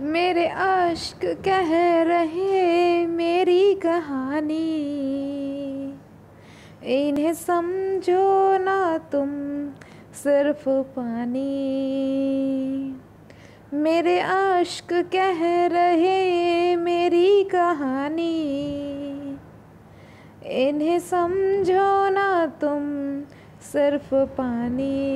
मेरे आश्क कह रहे मेरी कहानी। इन्हें समझो ना तुम, सिर्फ़ पानी। मेरे आश्क कह रहे मेरी कहानी। इन्हें समझो ना तुम, सिर्फ़ पानी।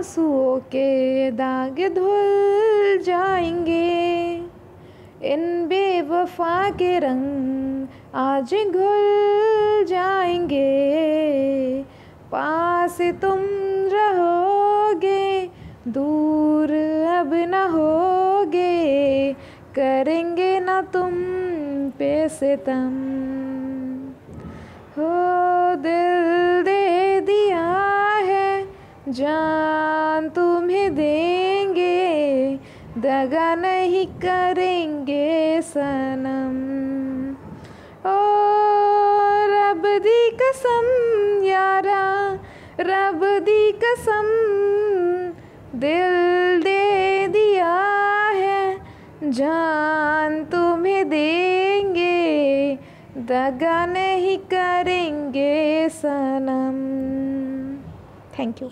आंसुओं के दाग धुल जाएँगे। इन बेवफा के रंग आज घुल जाएँगे। पास तुम रहोगे, दूर अब न होगे। करेंगे ना तुम पे सितम। जान तुम्हें देंगे, दगा नहीं करेंगे सनम। ओ रब दी कसम यारा, रब दी कसम, दिल दे दिया है। जान तुम्हें देंगे, दगा नहीं करेंगे सनम। Thank you